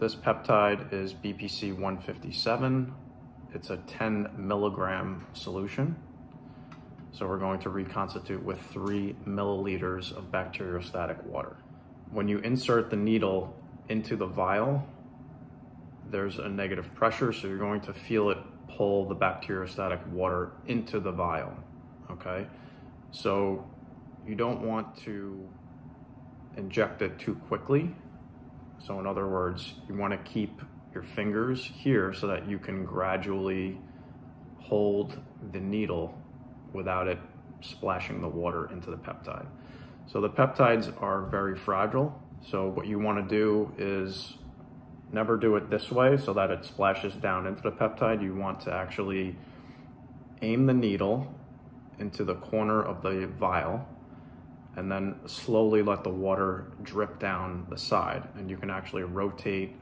This peptide is BPC 157. It's a 10 milligram solution. So we're going to reconstitute with three milliliters of bacteriostatic water. When you insert the needle into the vial, there's a negative pressure, so you're going to feel it pull the bacteriostatic water into the vial, okay? So you don't want to inject it too quickly. So in other words, you want to keep your fingers here so that you can gradually hold the needle without it splashing the water into the peptide. So the peptides are very fragile. So what you want to do is never do it this way so that it splashes down into the peptide. You want to actually aim the needle into the corner of the vial and then slowly let the water drip down the side. And you can actually rotate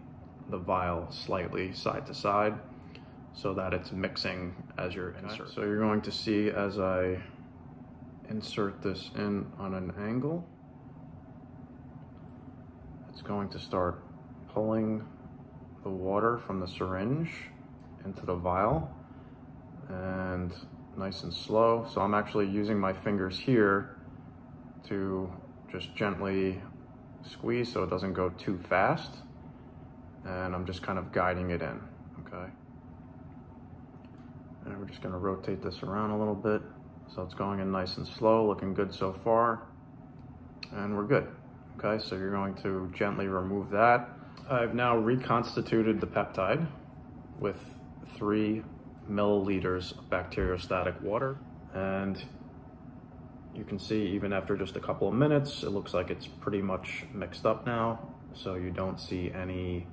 the vial slightly side to side so that it's mixing as you're insert. So you're going to see as I insert this in on an angle, it's going to start pulling the water from the syringe into the vial and nice and slow. So I'm actually using my fingers here to just gently squeeze so it doesn't go too fast. And I'm just kind of guiding it in, okay? And we're just gonna rotate this around a little bit. So it's going in nice and slow, looking good so far. And we're good, okay? So you're going to gently remove that. I've now reconstituted the peptide with three milliliters of bacteriostatic water. And you can see even after just a couple of minutes, it looks like it's pretty much mixed up now. So you don't see any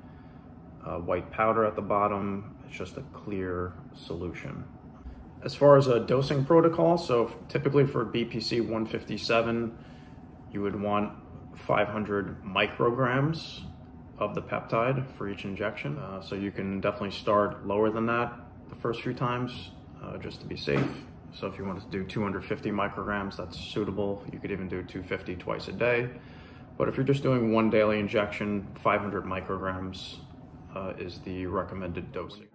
uh, white powder at the bottom. It's just a clear solution. As far as a dosing protocol, so typically for BPC 157, you would want 500 micrograms of the peptide for each injection. Uh, so you can definitely start lower than that the first few times uh, just to be safe. So if you want to do 250 micrograms, that's suitable. You could even do 250 twice a day. But if you're just doing one daily injection, 500 micrograms uh, is the recommended dosing.